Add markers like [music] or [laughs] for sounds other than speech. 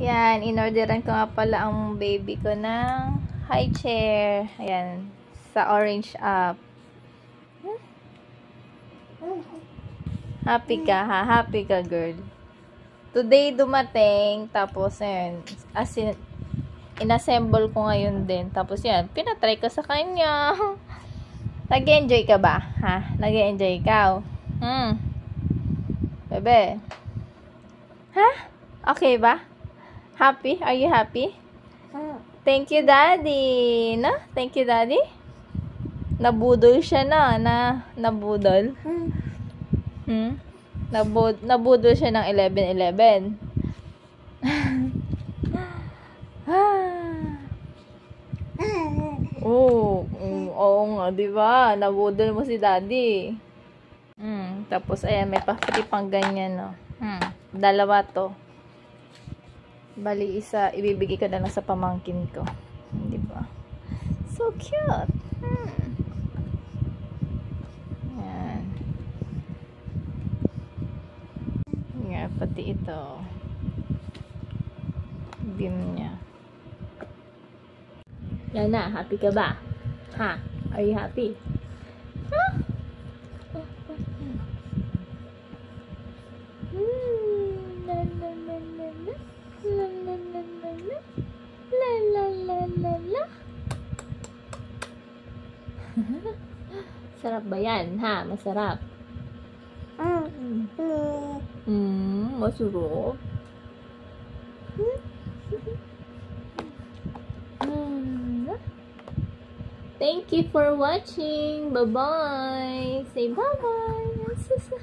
Yan, inorderan ko nga pala ang baby ko ng high chair. Ayan, sa orange up. Happy ka ha? Happy ka girl. Today dumating, tapos ayan, as in, inassemble ko ngayon din. Tapos yan, pinatry ko sa kanya. [laughs] Nag-enjoy ka ba? Ha? Nag-enjoy ka? Hmm. Bebe. Ha? Okay ba? Happy? Are you happy? Thank you, Daddy. Na? Thank you, Daddy. Nabudol siya na. Na, nabudol. Hmm? Nabud nabudol siya ng 11-11. [laughs] Oo, mm, oo nga, di ba? Nabudol mo si daddy. Mm, tapos, ayan, may pa-free pang ganyan, no. Hmm, dalawa to. Bali, isa, ibibigay ko na lang sa pamangkin ko. Di ba? So cute. Hmm. Ayan. Nga, pati ito. Beam niya. Lana, happy ka ba? Ha? Are you happy? [laughs] Sarap ba yan? Ha? Masarap? Hmm, masarap. Hmm. Thank you for watching. Bye-bye. Say bye-bye.